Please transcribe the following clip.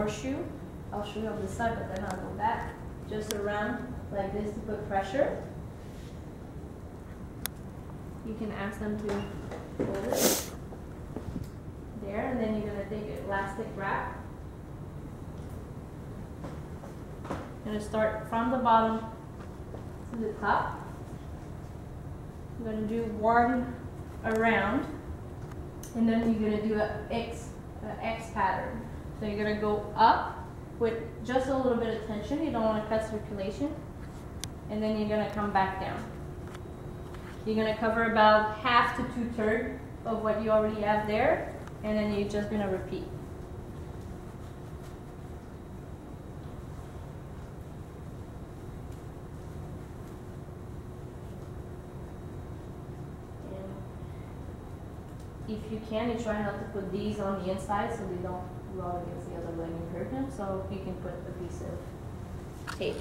horseshoe. I'll show you on the side, but then I'll go back. Just around like this to put pressure. You can ask them to hold it there, and then you're gonna take an elastic wrap. Gonna start from the bottom to the top. I'm gonna do one around, and then you're gonna do a X, a X pattern. So you're gonna go up with just a little bit of tension. You don't want to cut circulation, and then you're gonna come back down. You're gonna cover about half to two thirds of what you already have there, and then you're just gonna repeat. And if you can, you try not to put these on the inside so they don't rub against the other leg and hurt them. So you can put a piece of tape